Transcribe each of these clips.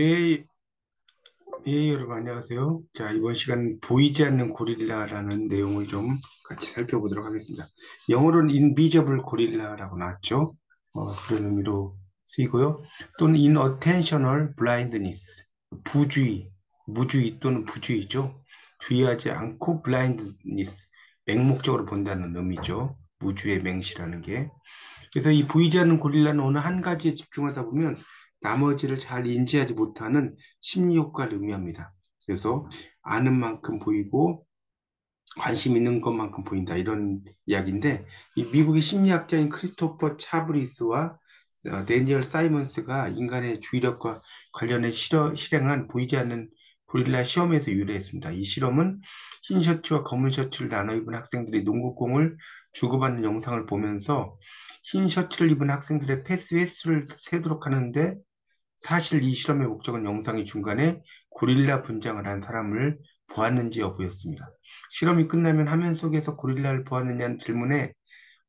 예, 예, 여러분 안녕하세요. 자, 이번 시간 보이지 않는 고릴라라는 내용을 좀 같이 살펴보도록 하겠습니다. 영어로는 invisible gorilla라고 나왔죠. 어, 그런 의미로 쓰이고요. 또는 inattentional blindness, 부주의, 무주의 또는 부주의죠. 주의하지 않고 blindness, 맹목적으로 본다는 의미죠. 무주의 맹시라는 게. 그래서 이 보이지 않는 고릴라는 어느 한 가지에 집중하다 보면 나머지를 잘 인지하지 못하는 심리 효과를 의미합니다. 그래서 아는 만큼 보이고 관심 있는 것만큼 보인다 이런 이야기인데 이 미국의 심리학자인 크리스토퍼 차브리스와 어, 데니얼 사이먼스가 인간의 주의력과 관련해 실어, 실행한 보이지 않는 고릴라 시험에서 유래했습니다. 이 실험은 흰 셔츠와 검은 셔츠를 나눠 입은 학생들이 농구공을 주고받는 영상을 보면서 흰 셔츠를 입은 학생들의 패스 횟수를 세도록 하는데 사실 이 실험의 목적은 영상의 중간에 고릴라 분장을 한 사람을 보았는지 여부였습니다. 실험이 끝나면 화면 속에서 고릴라를 보았느냐는 질문에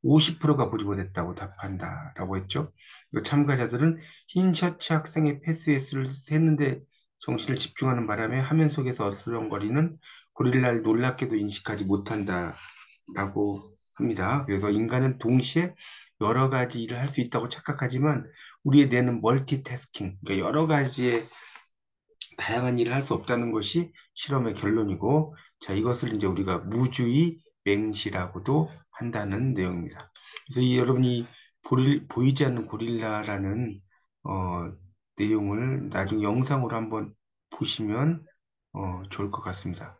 50%가 보지 못했다고 답한다라고 했죠. 참가자들은 흰 셔츠 학생의 패스횟수를 셌는데 정신을 집중하는 바람에 화면 속에서 어슬렁거리는 고릴라를 놀랍게도 인식하지 못한다라고 합니다. 그래서 인간은 동시에 여러 가지 일을 할 수 있다고 착각하지만 우리의 뇌는 멀티태스킹, 그러니까 여러 가지의 다양한 일을 할 수 없다는 것이 실험의 결론이고, 자, 이것을 이제 우리가 무주의 맹시라고도 한다는 내용입니다. 그래서 이, 여러분이 보리, 보이지 않는 고릴라라는 어, 내용을 나중에 영상으로 한번 보시면 어, 좋을 것 같습니다.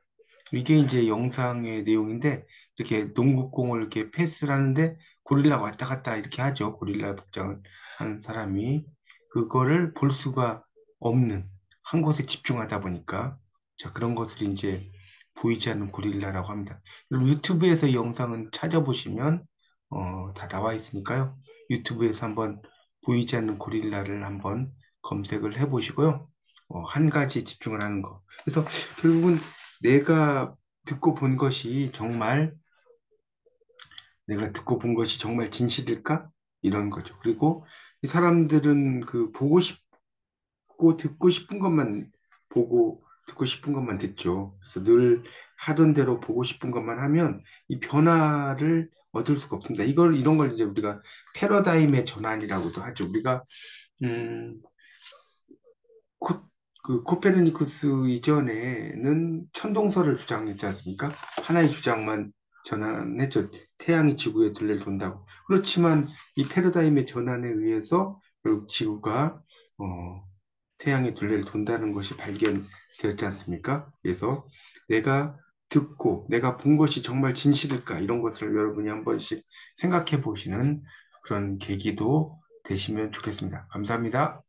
이게 이제 영상의 내용인데 이렇게 농구공을 이렇게 패스를 하는데 고릴라 왔다 갔다 이렇게 하죠. 고릴라 복장을 한 사람이 그거를 볼 수가 없는 한 곳에 집중하다 보니까 자 그런 것을 이제 보이지 않는 고릴라라고 합니다. 유튜브에서 이 영상은 찾아보시면 어, 다 나와 있으니까요. 유튜브에서 한번 보이지 않는 고릴라를 한번 검색을 해보시고요. 어, 한 가지 집중을 하는 거. 그래서 결국은 내가 듣고 본 것이 정말 내가 듣고 본 것이 정말 진실일까? 이런 거죠. 그리고 이 사람들은 그 보고 싶고 듣고 싶은 것만 보고 듣고 싶은 것만 듣죠. 그래서 늘 하던 대로 보고 싶은 것만 하면 이 변화를 얻을 수가 없습니다. 이걸 이런 걸 이제 우리가 패러다임의 전환이라고도 하죠. 우리가 음, 코, 그 코페르니쿠스 이전에는 천동설을 주장했지 않습니까? 하나의 주장만 전환했죠. 태양이 지구의 둘레를 돈다고. 그렇지만 이 패러다임의 전환에 의해서 결국 지구가 어, 태양의 둘레를 돈다는 것이 발견되었지 않습니까? 그래서 내가 듣고 내가 본 것이 정말 진실일까 이런 것을 여러분이 한 번씩 생각해 보시는 그런 계기도 되시면 좋겠습니다. 감사합니다.